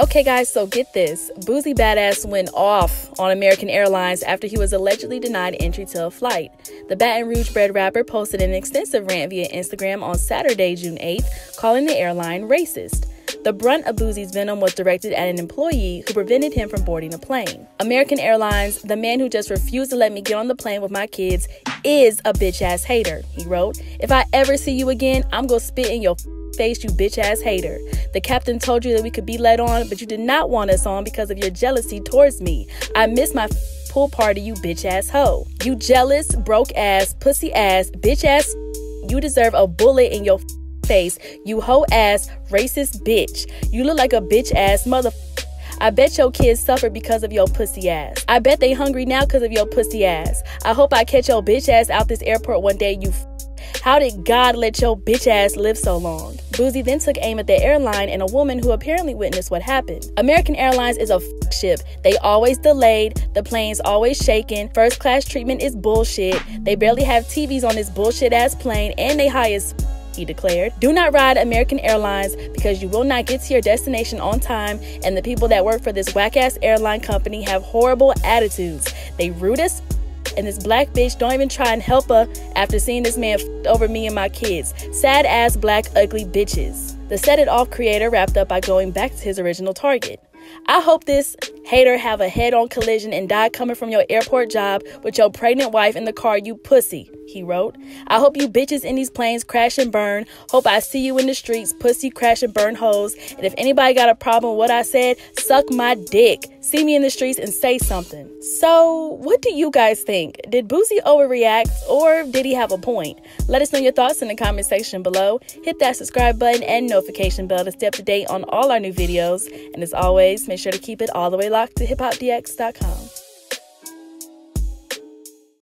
Okay, guys, so get this. Boosie Badazz went off on American Airlines after he was allegedly denied entry to a flight. The Baton Rouge bred rapper posted an extensive rant via Instagram on Saturday, June 8th, calling the airline racist. The brunt of Boosie's venom was directed at an employee who prevented him from boarding a plane. American Airlines, the man who just refused to let me get on the plane with my kids, is a bitch ass hater, he wrote. If I ever see you again, I'm gonna spit in your face, you bitch ass hater. The captain told you that we could be let on, but you did not want us on because of your jealousy towards me. I miss my pool party, you bitch ass hoe. You jealous, broke ass, pussy ass, bitch ass. You deserve a bullet in your face, you hoe ass, racist bitch. You look like a bitch ass mother. I bet your kids suffer because of your pussy ass. I bet they hungry now because of your pussy ass. I hope I catch your bitch ass out this airport one day, you how did God let your bitch ass live so long? Boosie then took aim at the airline and a woman who apparently witnessed what happened. American Airlines is a ship. They always delayed, the plane's always shaking, first class treatment is bullshit, they barely have TVs on this bullshit ass plane, and they high as he declared. Do not ride American Airlines because you will not get to your destination on time, and the people that work for this whack ass airline company have horrible attitudes. They rude as and this black bitch don't even try and help her after seeing this man over me and my kids. Sad ass black ugly bitches. The Set It Off creator wrapped up by going back to his original target. I hope this hater have a head-on collision and die coming from your airport job with your pregnant wife in the car, you pussy, he wrote. I hope you bitches in these planes crash and burn. Hope I see you in the streets, pussy crash and burn hoes. And if anybody got a problem with what I said, suck my dick. See me in the streets and say something. So, what do you guys think? Did Boosie overreact or did he have a point? Let us know your thoughts in the comment section below. Hit that subscribe button and notification bell to stay up to date on all our new videos. And as always, make sure to keep it all the way locked to hiphopdx.com.